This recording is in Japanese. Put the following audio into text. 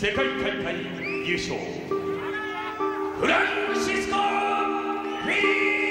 世界大会優勝フランシスコ・フィー